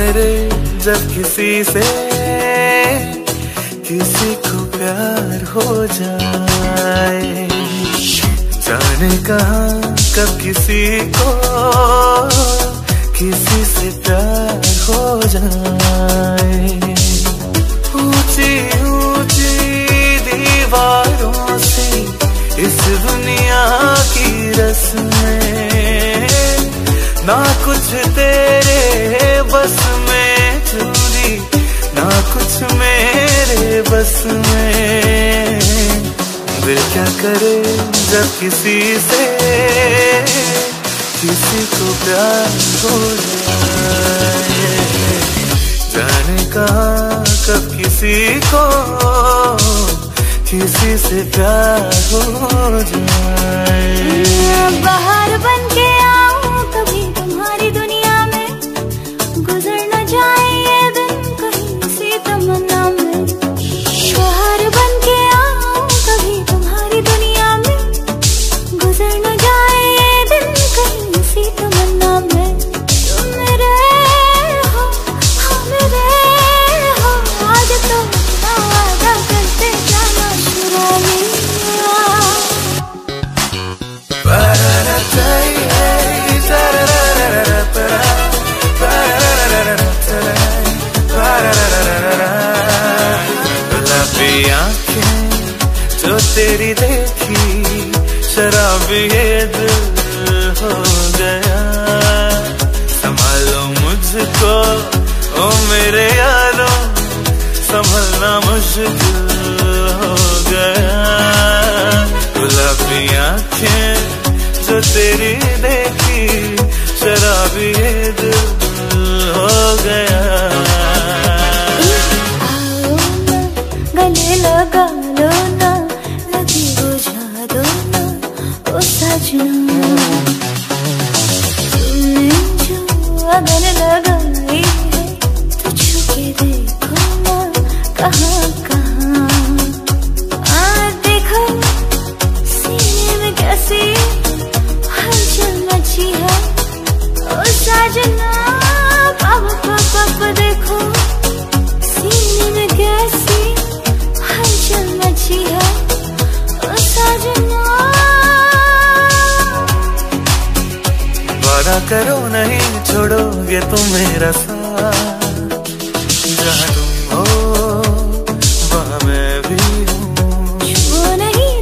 करे जब किसी से किसी को प्यार हो जाए। जाने कहा, कब किसी को किसी से प्यार हो जाए। ऊँची ऊँची दीवारों से इस दुनिया की रस्में, ना कुछ तेरे बस में चूरी ना कुछ मेरे बस में। दिल क्या करे जब किसी से? किसी को प्यार हो जाए। जाने कहा कब किसी को? किसी से प्यार हो जाए। बाहर बन के आँखें जो तेरी देखी शराब ये दिल हो गया अगर लगाई है तो छुके देखो ना कहाँ कहाँ। आ देखो, सीने में कैसी हलचल मची है, ओ सजना। करो नहीं छोड़ोगे तुम मेरा साथ।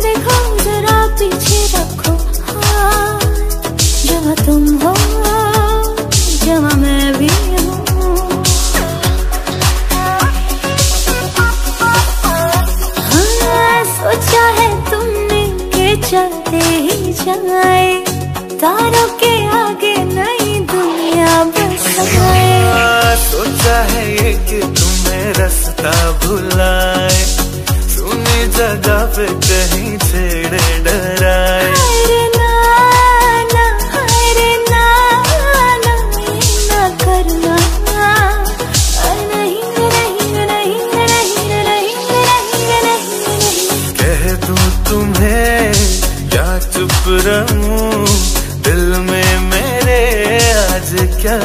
भी जरा पीछे रखो तुम हो मैं भी हूँ। हाँ, सोचा है तुमने के चलते ही जाए। तारों के रास्ता भुलाए सुनी जगह पे कहीं छेड़े डराए। तुम्हें या चुप रहूँ? दिल में मेरे आज क्या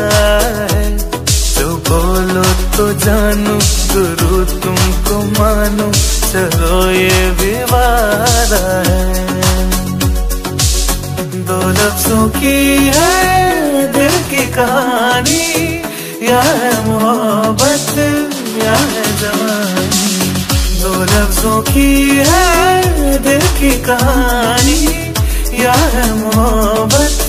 तो जानू, गुरु तुमको मानो, चलो ये भी वादा है। दो लफ्जों की है दिल की कहानी या है मोहब्बत या है जवानी। दो लफ्जों की है दिल की कहानी या है मोहब्बत